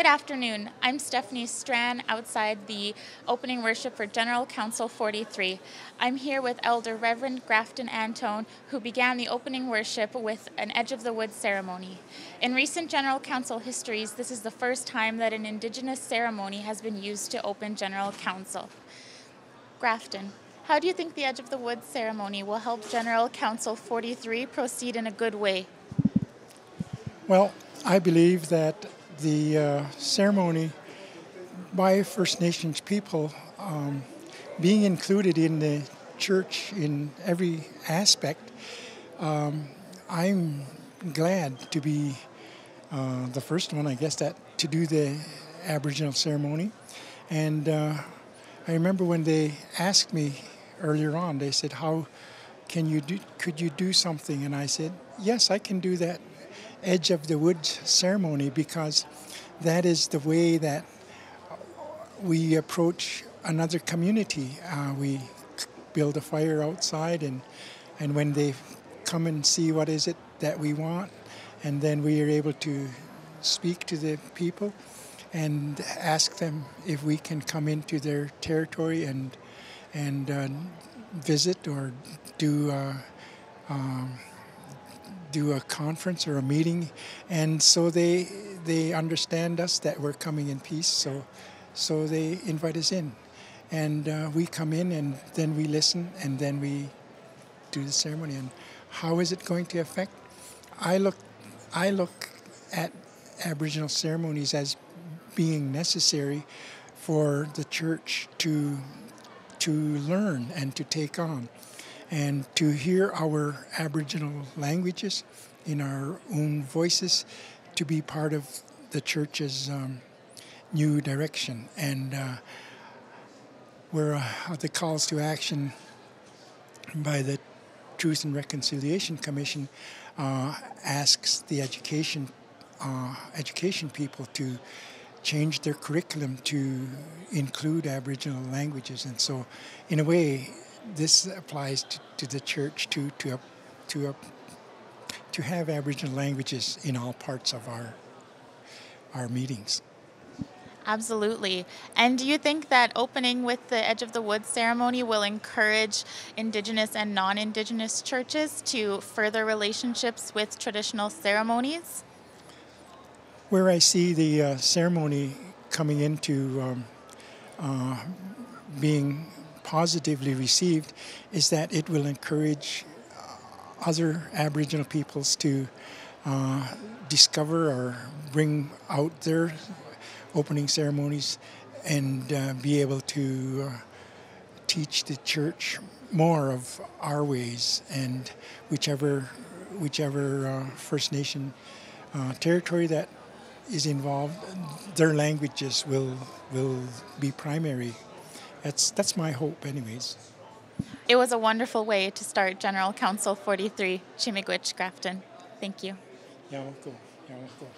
Good afternoon. I'm Stephanie Strand outside the opening worship for General Council 43. I'm here with Elder Reverend Grafton Antone, who began the opening worship with an Edge of the Woods ceremony. In recent General Council histories, this is the first time that an Indigenous ceremony has been used to open General Council. Grafton, how do you think the Edge of the Woods ceremony will help General Council 43 proceed in a good way? Well, I believe that the uh, ceremony by First Nations people um, being included in the church in every aspect, um, I'm glad to be uh, the first one, I guess, that to do the Aboriginal ceremony. And uh, I remember when they asked me earlier on, they said, "How can you do? Could you do something?" And I said, "Yes, I can do that edge of the woods ceremony because that is the way that we approach another community. Uh, we build a fire outside, and and when they come and see what is it that we want, and then we are able to speak to the people and ask them if we can come into their territory and and uh, visit or do. Uh, um, do a conference or a meeting, and so they they understand us that we're coming in peace. So so they invite us in, and uh, we come in and then we listen and then we do the ceremony. And how is it going to affect? I look I look at Aboriginal ceremonies as being necessary for the church to to learn and to take on and to hear our Aboriginal languages in our own voices to be part of the church's um, new direction. And uh, where uh, the calls to action by the Truth and Reconciliation Commission uh, asks the education uh, education people to change their curriculum to include Aboriginal languages, and so in a way, this applies to, to the church to to a, to a, to have Aboriginal languages in all parts of our our meetings. Absolutely. And do you think that opening with the Edge of the Woods ceremony will encourage Indigenous and non Indigenous churches to further relationships with traditional ceremonies? Where I see the uh, ceremony coming into um, uh, being positively received is that it will encourage uh, other Aboriginal peoples to uh, discover or bring out their opening ceremonies and uh, be able to uh, teach the church more of our ways and whichever whichever uh, First Nation uh, territory that is involved, their languages will will be primary that's that's my hope, anyways. It was a wonderful way to start General Council 43, Chi-miigwech Grafton. Thank you. Yeah, welcome. Yeah, welcome.